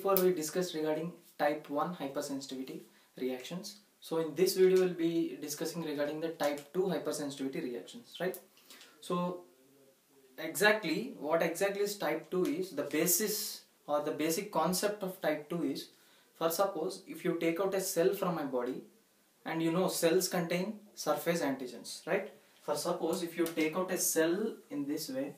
before we discussed regarding type 1 hypersensitivity reactions. So in this video we'll be discussing regarding the type 2 hypersensitivity reactions, right? So exactly what exactly is type 2 is the basis or the basic concept of type 2 is for suppose if you take out a cell from my body and you know cells contain surface antigens, right? For suppose if you take out a cell in this way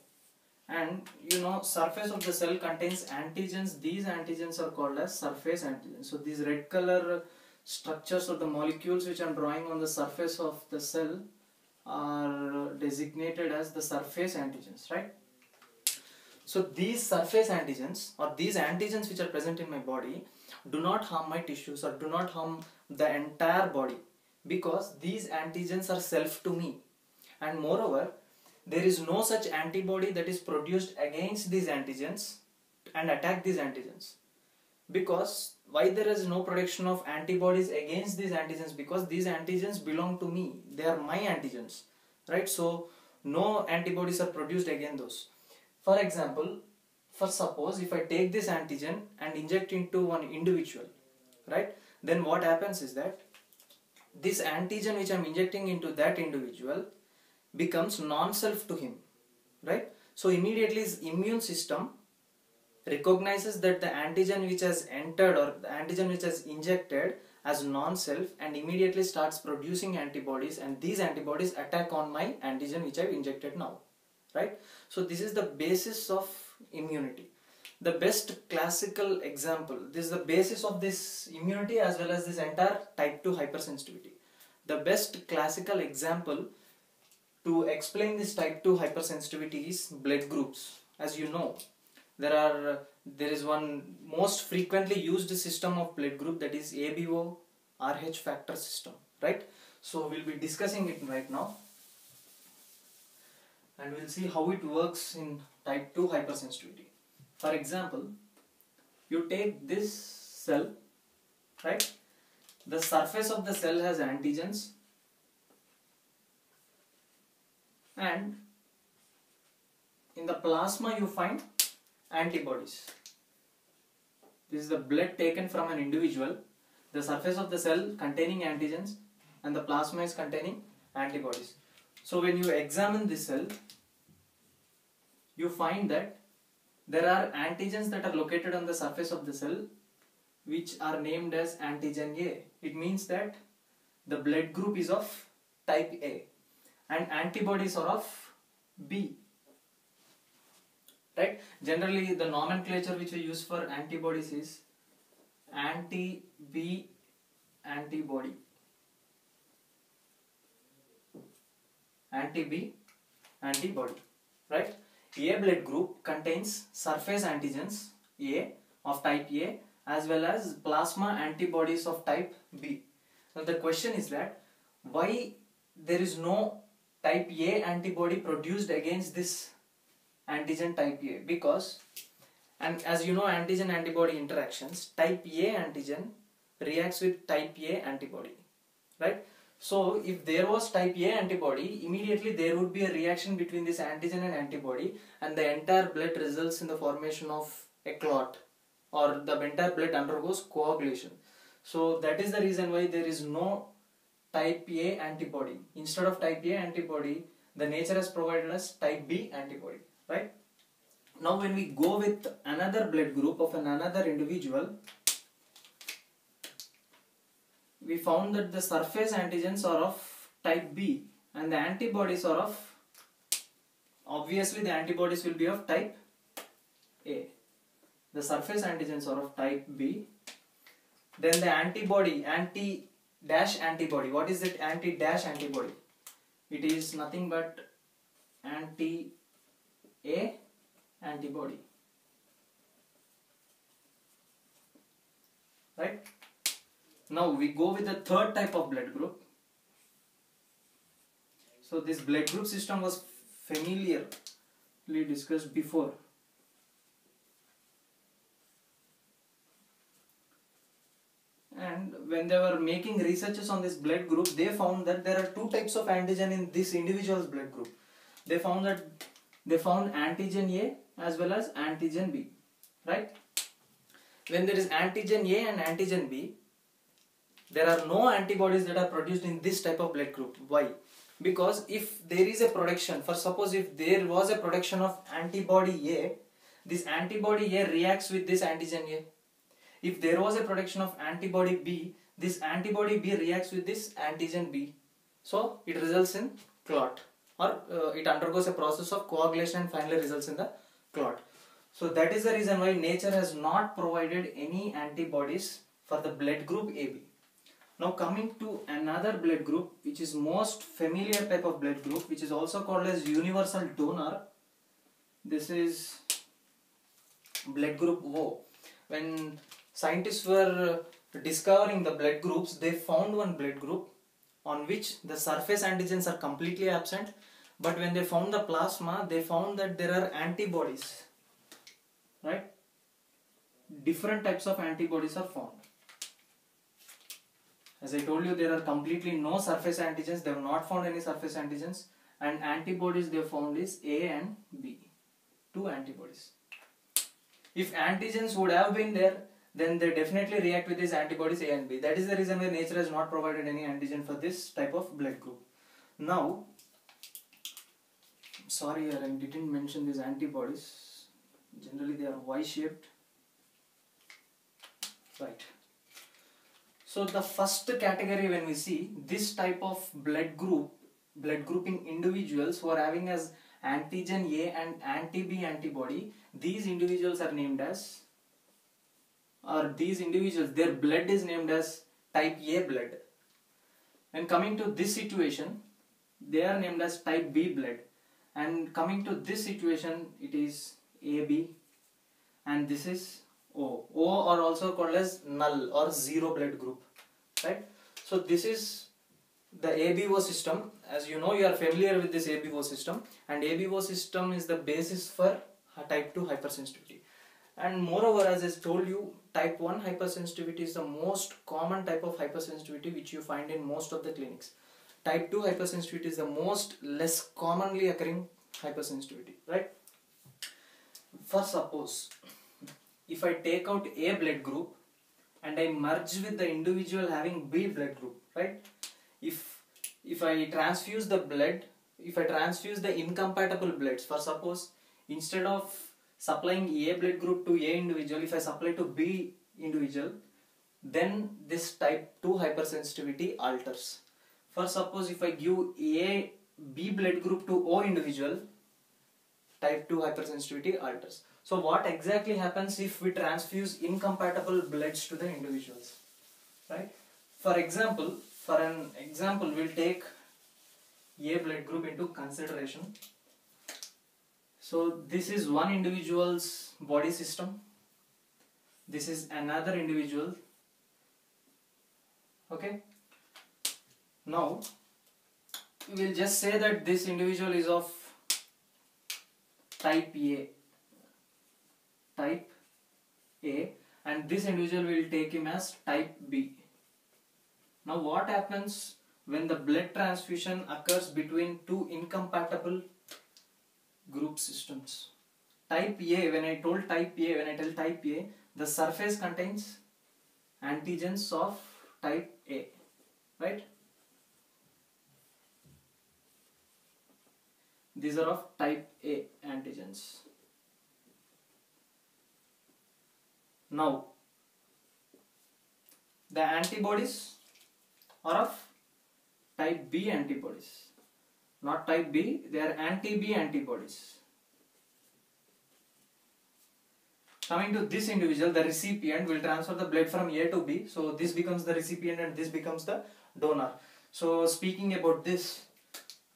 and you know surface of the cell contains antigens. These antigens are called as surface antigens. So these red color structures of the molecules which i'm drawing on the surface of the cell are designated as the surface antigens right? So these surface antigens or these antigens which are present in my body do not harm my tissues or do not harm the entire body because these antigens are self to me. And moreover there is no such antibody that is produced against these antigens and attack these antigens. Because why there is no production of antibodies against these antigens? Because these antigens belong to me. They are my antigens right? So no antibodies are produced against those. For example for suppose if i take this antigen and inject into one individual right? Then what happens is that this antigen which i'm injecting into that individual becomes non-self to him right? So immediately his immune system recognizes that the antigen which has entered or the antigen which has injected as non-self and immediately starts producing antibodies and these antibodies attack on my antigen which I've injected now right? So this is the basis of immunity. The best classical example this is the basis of this immunity as well as this entire type 2 hypersensitivity. The best classical example to explain this type 2 hypersensitivity is blood groups. As you know there are there is one most frequently used system of blood group that is abo rh factor system right? So we'll be discussing it right now. And we'll see how it works in type 2 hypersensitivity. For example you take this cell right? The surface of the cell has antigens and in the plasma you find antibodies. This is the blood taken from an individual, the surface of the cell containing antigens and the plasma is containing antibodies. So when you examine this cell, you find that there are antigens that are located on the surface of the cell which are named as antigen A. It means that the blood group is of type A and antibodies are of B. Right? Generally, the nomenclature which we use for antibodies is anti-B antibody. Anti-B antibody. Right? A blood group contains surface antigens A of type A as well as plasma antibodies of type B. Now the question is that why there is no type A antibody produced against this antigen type A because and as you know antigen antibody interactions type A antigen reacts with type A antibody right? So if there was type A antibody immediately there would be a reaction between this antigen and antibody and the entire blood results in the formation of a clot or the entire blood undergoes coagulation. So that is the reason why there is no type A antibody. Instead of type A antibody, the nature has provided us type B antibody, right? Now when we go with another blood group of an another individual, we found that the surface antigens are of type B and the antibodies are of, obviously the antibodies will be of type A. The surface antigens are of type B. Then the antibody, anti dash antibody. What is that anti dash antibody? It is nothing but anti A antibody. Right? Now we go with the third type of blood group. So this blood group system was familiarly discussed before. And when they were making researches on this blood group they found that there are two types of antigen in this individual's blood group. They found that they found antigen A as well as antigen B right? When there is antigen A and antigen B there are no antibodies that are produced in this type of blood group. Why? Because if there is a production for suppose if there was a production of antibody A this antibody A reacts with this antigen A if there was a production of antibody B this antibody B reacts with this antigen B so it results in clot or uh, it undergoes a process of coagulation and finally results in the clot so that is the reason why nature has not provided any antibodies for the blood group AB now coming to another blood group which is most familiar type of blood group which is also called as universal donor. This is blood group O. When scientists were uh, discovering the blood groups they found one blood group on which the surface antigens are completely absent but when they found the plasma they found that there are antibodies right different types of antibodies are found as I told you, there are completely no surface antigens. They have not found any surface antigens. And antibodies they found is A and B. Two antibodies. If antigens would have been there, then they definitely react with these antibodies A and B. That is the reason why nature has not provided any antigen for this type of blood group. Now, sorry I didn't mention these antibodies. Generally they are Y-shaped. Right. So the first category when we see this type of blood group, blood grouping individuals who are having as antigen A and anti-B antibody, these individuals are named as, or these individuals, their blood is named as type A blood. When coming to this situation, they are named as type B blood. And coming to this situation, it is AB and this is O. O are also called as null or zero blood group. Right? So this is the ABO system. As you know, you are familiar with this ABO system and ABO system is the basis for type 2 hypersensitivity. And moreover, as I told you, type 1 hypersensitivity is the most common type of hypersensitivity which you find in most of the clinics. Type 2 hypersensitivity is the most less commonly occurring hypersensitivity, right? For suppose if I take out A blood group and I merge with the individual having B blood group, right? If if I transfuse the blood, if I transfuse the incompatible bloods, for suppose instead of supplying A blood group to A individual, if I supply to B individual, then this type 2 hypersensitivity alters. For suppose if I give A B blood group to O individual, type 2 hypersensitivity alters. So what exactly happens if we transfuse incompatible bloods to the individuals? Right? For example, for an example, we'll take A blood group into consideration. So this is one individual's body system. This is another individual. Okay. Now, we'll just say that this individual is of type A type A and this individual will take him as type B. Now what happens when the blood transfusion occurs between two incompatible group systems? Type A, when I told type A, when I tell type A, the surface contains antigens of type A, right? These are of type A antigens. Now, the antibodies are of type B antibodies, not type B, they are anti-B antibodies. Coming to this individual, the recipient will transfer the blood from A to B, so this becomes the recipient and this becomes the donor. So speaking about this,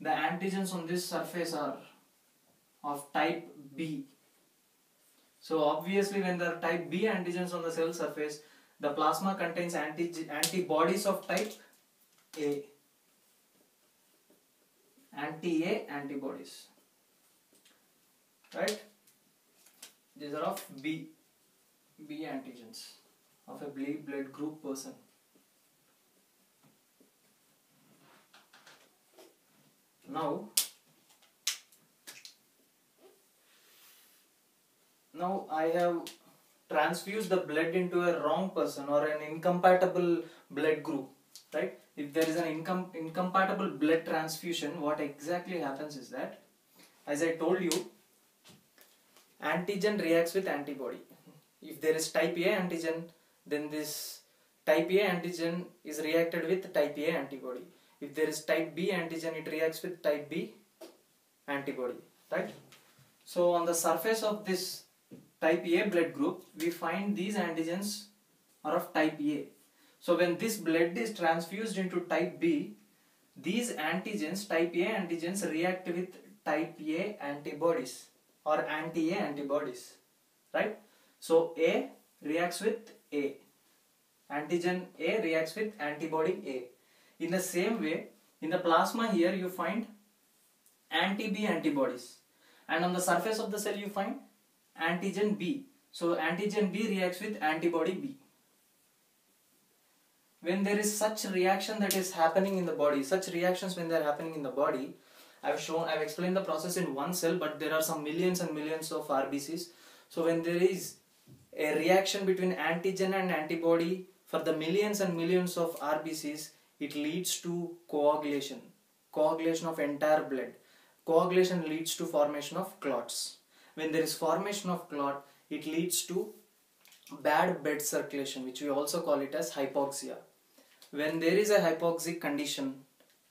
the antigens on this surface are of type B so obviously when there are type B antigens on the cell surface, the plasma contains anti antibodies of type A. Anti-A antibodies. Right? These are of B. B antigens of a blood group person. Now, now I have transfused the blood into a wrong person or an incompatible blood group, right? If there is an incom- incompatible blood transfusion, what exactly happens is that, as I told you, antigen reacts with antibody. If there is type A antigen, then this type A antigen is reacted with type A antibody. If there is type B antigen, it reacts with type B antibody, right? So on the surface of this type A blood group, we find these antigens are of type A. So when this blood is transfused into type B, these antigens, type A antigens react with type A antibodies or anti-A antibodies, right? So A reacts with A. Antigen A reacts with antibody A. In the same way, in the plasma here you find anti-B antibodies and on the surface of the cell you find antigen B. So antigen B reacts with antibody B. When there is such reaction that is happening in the body, such reactions when they are happening in the body, I've shown, I've explained the process in one cell, but there are some millions and millions of RBCs. So when there is a reaction between antigen and antibody for the millions and millions of RBCs, it leads to coagulation, coagulation of entire blood. Coagulation leads to formation of clots. When there is formation of clot, it leads to bad blood circulation, which we also call it as hypoxia. When there is a hypoxic condition,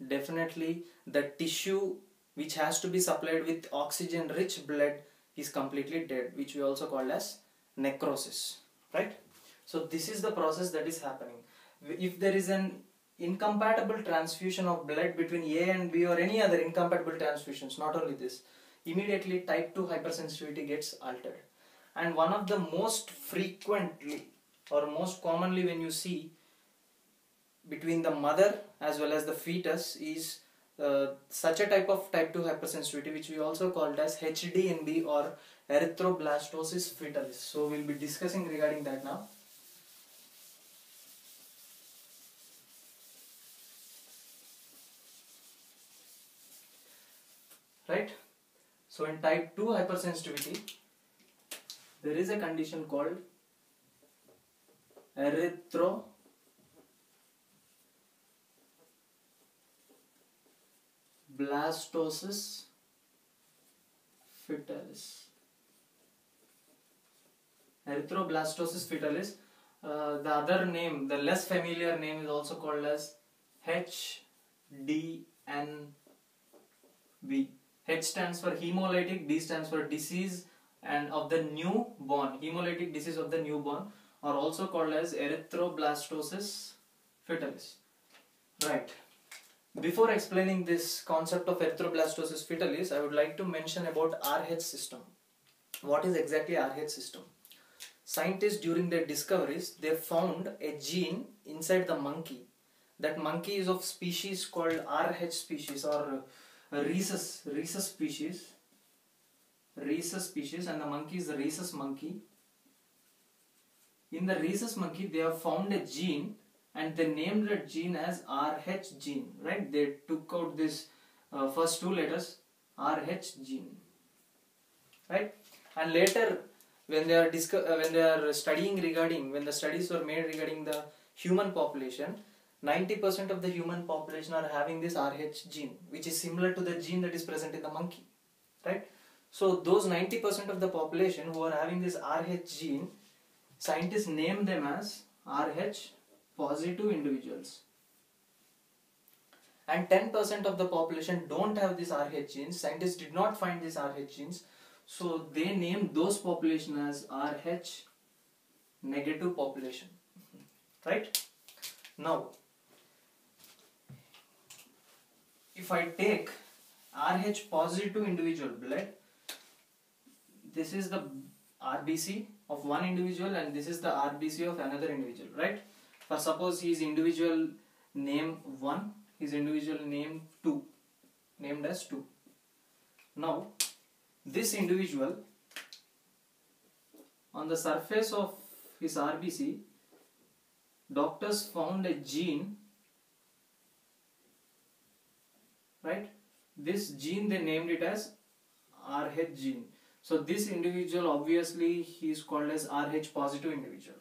definitely the tissue which has to be supplied with oxygen rich blood is completely dead, which we also call as necrosis. Right? So this is the process that is happening. If there is an incompatible transfusion of blood between A and B or any other incompatible transfusions, not only this, immediately type 2 hypersensitivity gets altered. And one of the most frequently or most commonly when you see between the mother as well as the fetus is uh, such a type of type 2 hypersensitivity which we also called as HDNB or erythroblastosis fetalis. So we'll be discussing regarding that now. Right? So in type 2 hypersensitivity, there is a condition called erythro blastosis fetalis. Erythroblastosis fetalis. Uh, the other name, the less familiar name, is also called as HDNB. H stands for hemolytic, D stands for disease and of the newborn. Hemolytic disease of the newborn are also called as erythroblastosis fetalis. Right. Before explaining this concept of erythroblastosis fetalis, I would like to mention about RH system. What is exactly RH system? Scientists during their discoveries, they found a gene inside the monkey. That monkey is of species called RH species or uh, rhesus, rhesus species. Rhesus species and the monkey is the rhesus monkey. In the rhesus monkey, they have found a gene and they named that gene as RH gene, right? They took out this uh, first two letters, RH gene, right? And later, when they are uh, when they are studying regarding when the studies were made regarding the human population, 90% of the human population are having this RH gene, which is similar to the gene that is present in the monkey, right? So those 90% of the population who are having this RH gene, scientists name them as RH positive individuals and 10% of the population don't have this RH genes. Scientists did not find these RH genes, so they name those population as RH negative population. Right? Now, if I take RH positive individual blood, this is the RBC of one individual and this is the RBC of another individual, right? For suppose his individual name 1, his individual name 2, named as 2. Now, this individual on the surface of his RBC, doctors found a gene, right? This gene they named it as RH gene. So this individual obviously he is called as rh positive individual.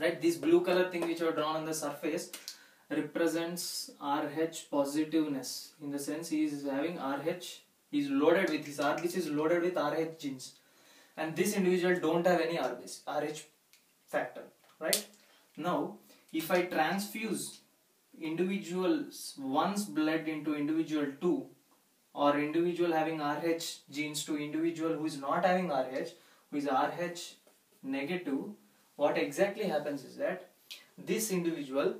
Right? This blue color thing which are drawn on the surface represents rh positiveness in the sense he is having rh he is loaded with his rbc is loaded with rh genes. And this individual don't have any rbc rh factor. Right? Now if i transfuse individuals one's blood into individual 2 or individual having RH genes to individual who is not having RH, who is RH negative, what exactly happens is that this individual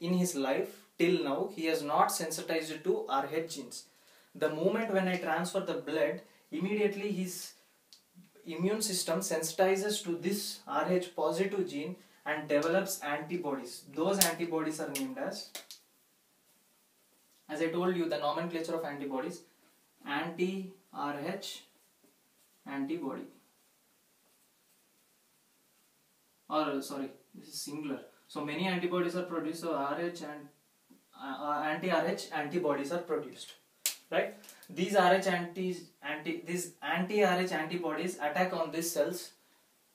in his life till now he has not sensitized to RH genes. The moment when I transfer the blood, immediately his immune system sensitizes to this RH positive gene and develops antibodies. Those antibodies are named as, as I told you, the nomenclature of antibodies anti-RH antibody. Or uh, sorry, this is singular. So many antibodies are produced. So RH and uh, uh anti-RH antibodies are produced, right? These RH anti anti these anti-RH antibodies attack on these cells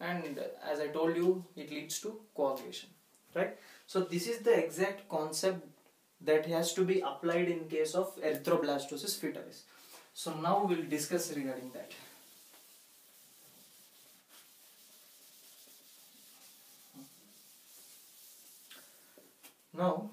and uh, as I told you it leads to coagulation right so this is the exact concept that has to be applied in case of erythroblastosis fetalis. So now we'll discuss regarding that. Now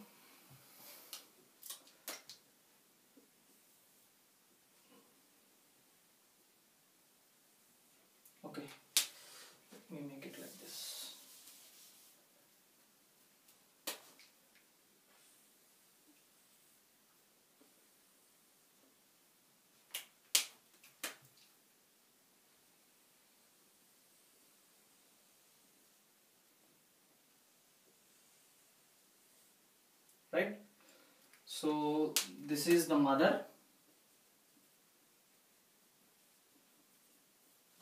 right? So this is the mother.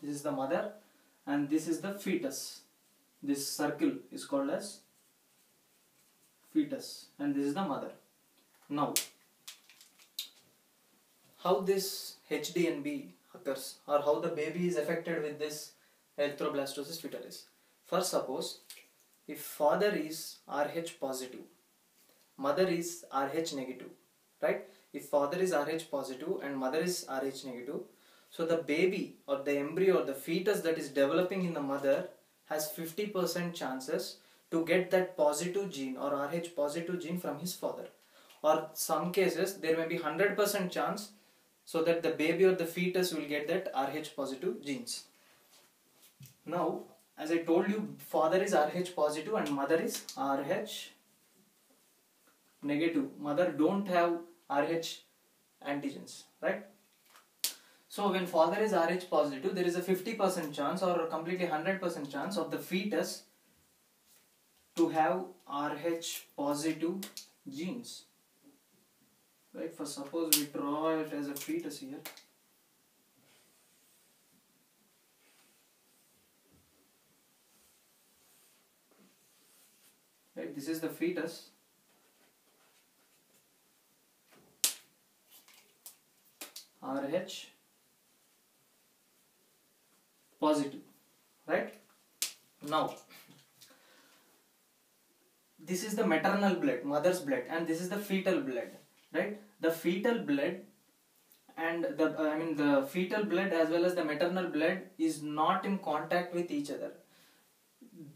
This is the mother and this is the fetus. This circle is called as fetus and this is the mother. Now how this HDNB occurs or how the baby is affected with this erythroblastosis fetalis first suppose if father is RH positive mother is Rh negative, right? If father is Rh positive and mother is Rh negative, so the baby or the embryo or the fetus that is developing in the mother has 50% chances to get that positive gene or Rh positive gene from his father. Or some cases there may be 100% chance so that the baby or the fetus will get that Rh positive genes. Now, as I told you, father is Rh positive and mother is Rh negative. Mother don't have RH antigens right? So when father is Rh positive there is a 50% chance or completely 100% chance of the fetus to have Rh positive genes. Right? For suppose we draw it as a fetus here. Right? This is the fetus RH positive right? Now this is the maternal blood mother's blood and this is the fetal blood right? The fetal blood and the uh, i mean the fetal blood as well as the maternal blood is not in contact with each other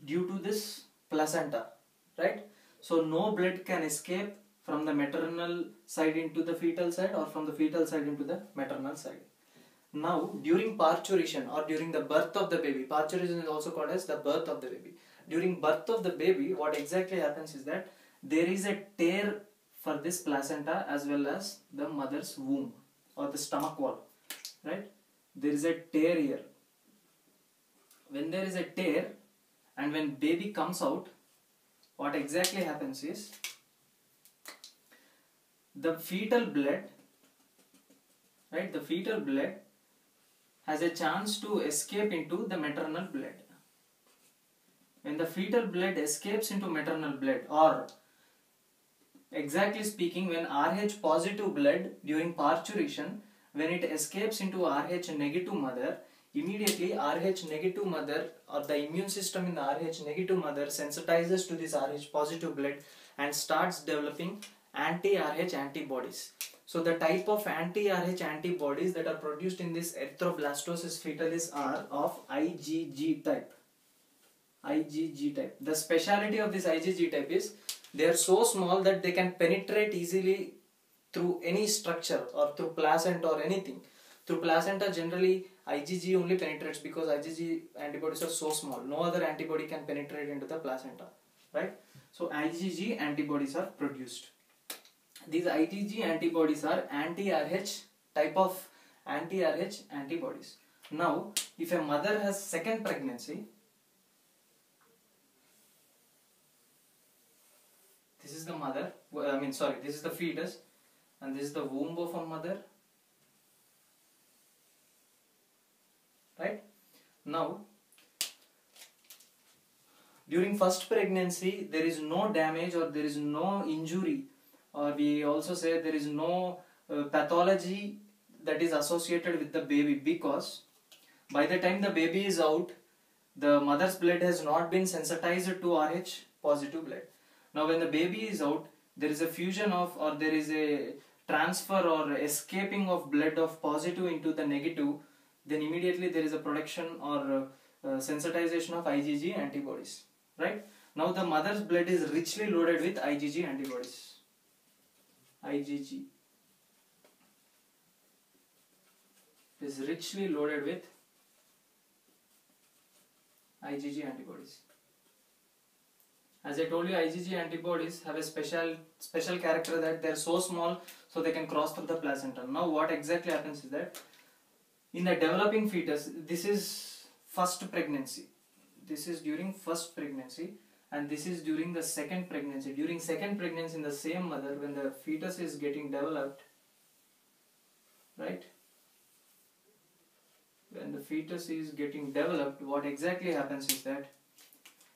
due to this placenta right? So no blood can escape from the maternal side into the fetal side or from the fetal side into the maternal side. Now, during parturition or during the birth of the baby, parturition is also called as the birth of the baby. During birth of the baby, what exactly happens is that there is a tear for this placenta as well as the mother's womb or the stomach wall, right? There is a tear here. When there is a tear and when baby comes out, what exactly happens is the fetal blood right the fetal blood has a chance to escape into the maternal blood. When the fetal blood escapes into maternal blood or exactly speaking when rh positive blood during parturition when it escapes into rh negative mother immediately RH negative mother or the immune system in the RH negative mother sensitizes to this RH positive blood and starts developing anti-RH antibodies. So the type of anti-RH antibodies that are produced in this erythroblastosis fetalis are of IgG type. IgG type. The speciality of this IgG type is they are so small that they can penetrate easily through any structure or through placenta or anything. Through placenta generally IgG only penetrates because IgG antibodies are so small. No other antibody can penetrate into the placenta. Right? So IgG antibodies are produced. These IgG antibodies are anti-RH type of anti-RH antibodies. Now, if a mother has second pregnancy, this is the mother, I mean sorry, this is the fetus and this is the womb of a mother. Right? Now, during first pregnancy, there is no damage or there is no injury or we also say there is no uh, pathology that is associated with the baby because by the time the baby is out the mother's blood has not been sensitized to RH positive blood. Now when the baby is out there is a fusion of or there is a transfer or escaping of blood of positive into the negative then immediately there is a production or uh, uh, sensitization of IgG antibodies right? Now the mother's blood is richly loaded with IgG antibodies IgG is richly loaded with IgG antibodies. As I told you, IgG antibodies have a special special character that they're so small so they can cross through the placenta. Now what exactly happens is that in the developing fetus, this is first pregnancy. This is during first pregnancy and this is during the second pregnancy. During second pregnancy in the same mother when the fetus is getting developed right? When the fetus is getting developed what exactly happens is that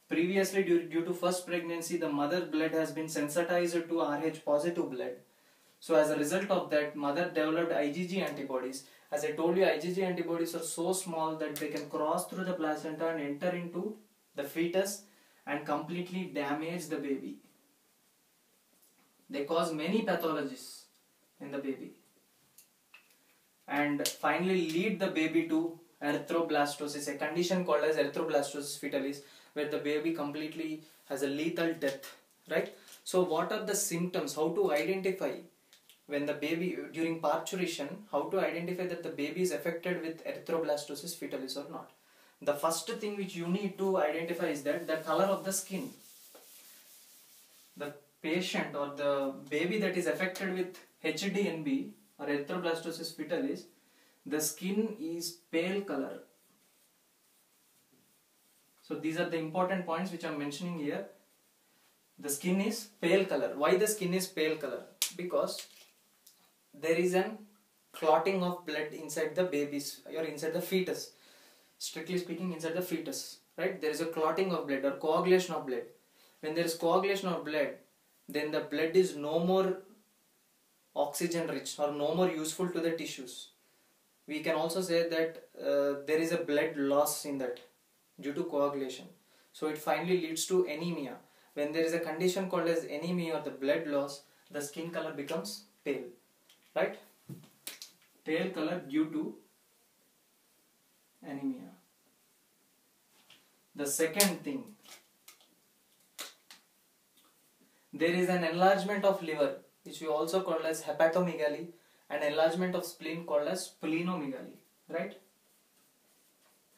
previously due, due to first pregnancy the mother blood has been sensitized to rh positive blood. So as a result of that mother developed igg antibodies. As i told you igg antibodies are so small that they can cross through the placenta and enter into the fetus and completely damage the baby. They cause many pathologies in the baby and finally lead the baby to erythroblastosis, a condition called as erythroblastosis fetalis, where the baby completely has a lethal death, right? So, what are the symptoms? How to identify when the baby during parturition? How to identify that the baby is affected with erythroblastosis fetalis or not? The first thing which you need to identify is that the color of the skin. The patient or the baby that is affected with HDNB or erythroblastosis fetalis the skin is pale color. So these are the important points which I'm mentioning here. The skin is pale color. Why the skin is pale color? Because there is an clotting of blood inside the babies or inside the fetus strictly speaking inside the fetus right? There is a clotting of blood or coagulation of blood. When there is coagulation of blood then the blood is no more oxygen rich or no more useful to the tissues. We can also say that uh, there is a blood loss in that due to coagulation. So it finally leads to anemia. When there is a condition called as anemia or the blood loss the skin color becomes pale right? Pale color due to anemia the second thing, there is an enlargement of liver, which we also call as hepatomegaly, and enlargement of spleen called as splenomegaly, right?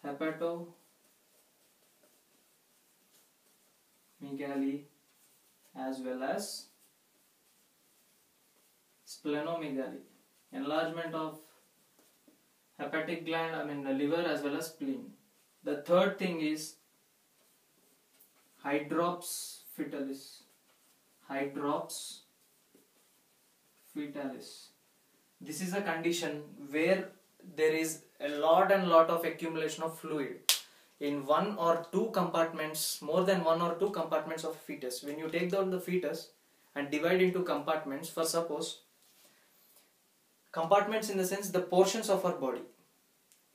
Hepatomegaly as well as splenomegaly, enlargement of hepatic gland, I mean the liver as well as spleen. The third thing is hydrops fetalis. Hydrops fetalis. This is a condition where there is a lot and lot of accumulation of fluid in one or two compartments more than one or two compartments of fetus. When you take down the fetus and divide into compartments for suppose compartments in the sense the portions of our body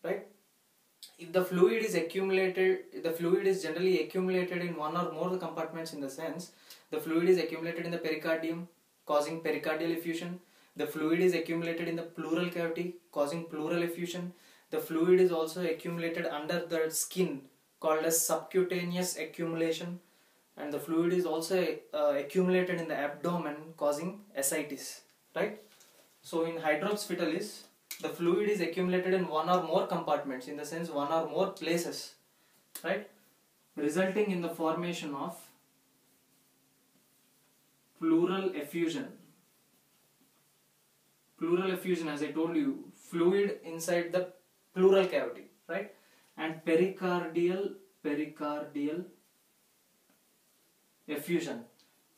right if the fluid is accumulated the fluid is generally accumulated in one or more compartments in the sense the fluid is accumulated in the pericardium causing pericardial effusion. The fluid is accumulated in the pleural cavity causing pleural effusion. The fluid is also accumulated under the skin called as subcutaneous accumulation. And the fluid is also uh, accumulated in the abdomen causing ascites right? So in hydrops fetalis the fluid is accumulated in one or more compartments in the sense one or more places right? Resulting in the formation of pleural effusion. Pleural effusion as i told you fluid inside the pleural cavity right? And pericardial pericardial effusion.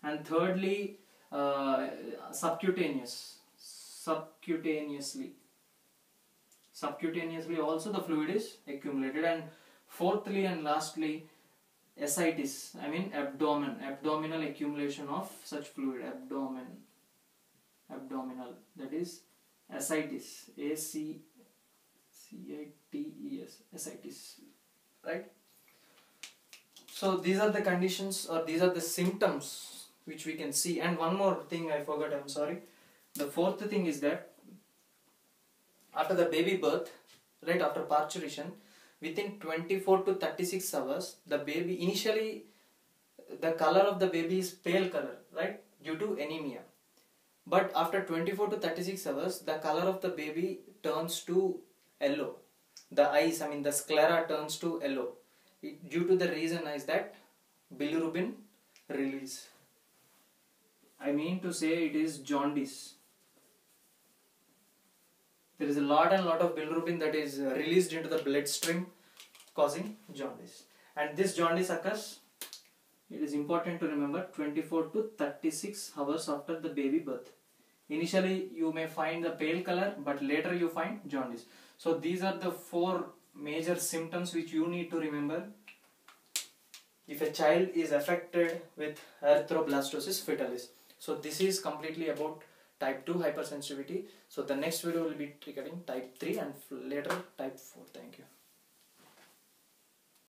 And thirdly uh, subcutaneous subcutaneously subcutaneously also the fluid is accumulated. And fourthly and lastly ascites i mean abdomen abdominal accumulation of such fluid abdomen abdominal that is ascites a c c i t e s ascites right? So these are the conditions or these are the symptoms which we can see. And one more thing i forgot i'm sorry. The fourth thing is that after the baby birth right after parturition within 24 to 36 hours the baby initially the color of the baby is pale color right due to anemia. But after 24 to 36 hours the color of the baby turns to yellow. The eyes i mean the sclera turns to yellow. It, due to the reason is that bilirubin release. I mean to say it is jaundice there is a lot and lot of bilirubin that is uh, released into the bloodstream causing jaundice. And this jaundice occurs it is important to remember 24 to 36 hours after the baby birth. Initially you may find the pale color but later you find jaundice. So these are the four major symptoms which you need to remember. If a child is affected with erythroblastosis fetalis so this is completely about type 2 hypersensitivity so the next video will be regarding type 3 and later type 4 thank you